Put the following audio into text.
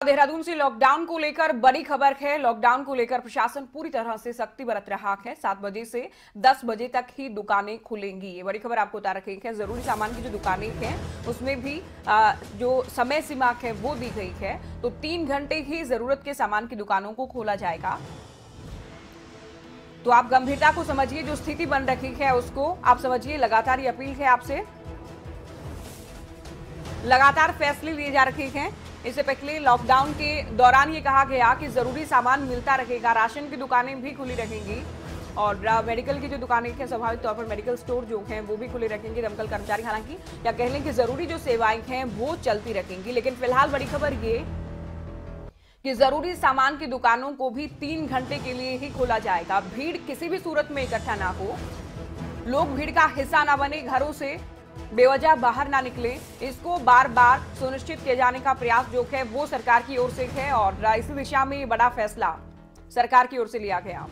देहरादून से लॉकडाउन को लेकर बड़ी खबर है। लॉकडाउन को लेकर प्रशासन पूरी तरह से सख्ती बरत रहा है। सात बजे से दस बजे तक ही दुकानें खुलेंगी। ये बड़ी खबर आपको बता रखी है ज़रूरी सामान की जो दुकानें हैं उसमें भी आ, जो समय सीमा है वो दी गई है। तो तीन घंटे ही ज़रूरत के सामान की दुकानों को खोला जाएगा। तो आप गंभीरता को समझिए जो स्थिति बन रखी है उसको आप समझिए। लगातार ये अपील है आपसे। लगातार फैसले लिए जा रहे हैं। इससे पहले लॉकडाउन के दौरान ये कहा गया कि ज़रूरी सामान मिलता रहेगा, राशन की दुकानें भी खुली रहेंगी और मेडिकल की जो दुकानें हैं, स्वाभाविक तौर पर मेडिकल स्टोर जो हैं, वो भी खुले रखेंगे दमकल कर्मचारी। हालाँकि, या कह लें कि ज़रूरी जो सेवाएँ हैं, वो चलती रखेंगी लेकिन फ़िलहाल बड़ी खबर ये कि ज़रूरी सामान की दुकानों को भी तीन घंटे के लिए ही खोला जाएगा। भीड़ किसी भी सूरत में इकट्ठा ना हो। लोग भीड़ का हिस्सा ना बने घरों से। बेवजह बाहर ना निकले, इसको बार बार सुनिश्चित किए जाने का प्रयास जो है वो सरकार की ओर से है और इसी दिशा में बड़ा फैसला सरकार की ओर से लिया गया।